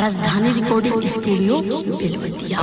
राजधानी recording studio Belwatia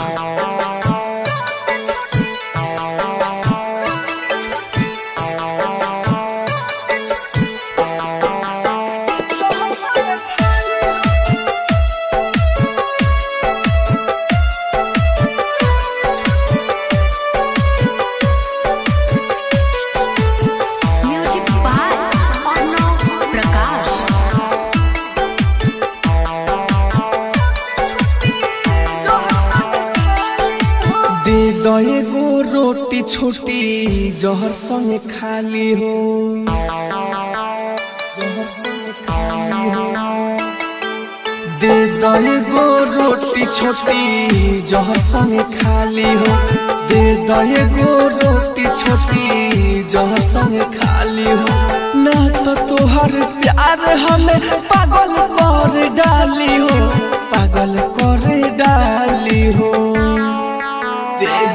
रोटी छोटी जहर संग खाली हो। जहर संग खाली हो। दे दए गो रोटी छोटी जहर संग खाली हो। दे दए गो रोटी छोटी जहर संग खाली हो। ना तो तोहर प्यार हमें पागल कर डाली हो।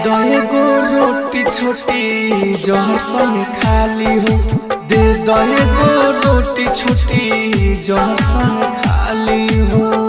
दे गो रोटी छोटी जहर संग खाली हो। दे दए गो रोटी छोटी जहर संग खाली हो।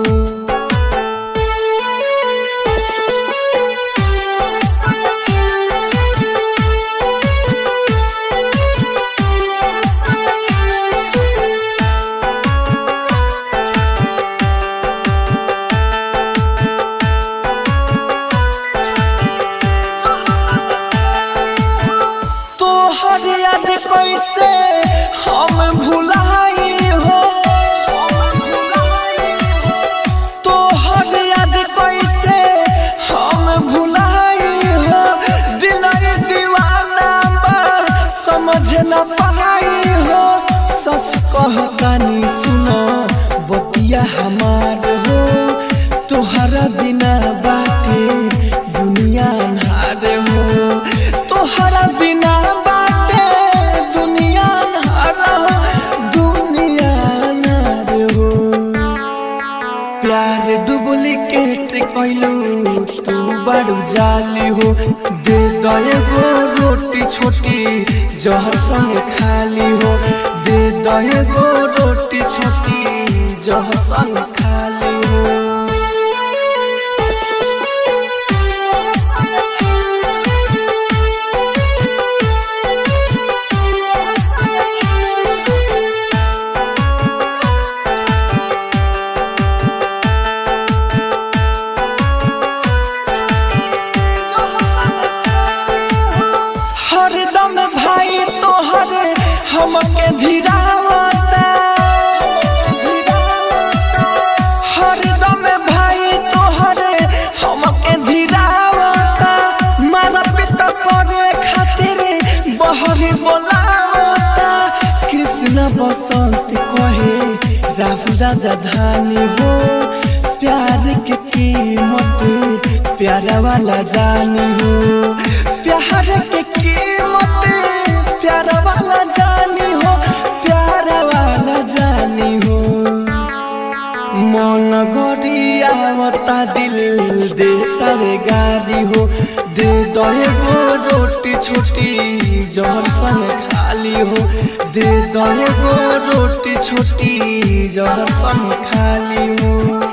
न पाई हो, सच कहतानी सुनो, बतिया हमार हो। तोहरा बिना बाटे दुनिया अन्हार हो। डुप्लीकेट कैलू तू बड़ जाली हो। दे दो रोटी छोटी, जहर संग खाली हो। दे दो रोटी छोटी, जहर संग खाली हरदम भाई तोहर, हमके धीरावता। हरदम भाई तोहर, हमके खातिर बहरी बोलावता। कृष्ण बसंत कहे, राहु राजा धानी हो, प्यार के कीमत, प्यारा वाला जानी हो। गरियावता दिल दे, तारे गारी हो। दे दहे गो रोटी छोटी, जहर सन खाली हो। दे दहे गो रोटी छोटी, जहर सन खाली हो।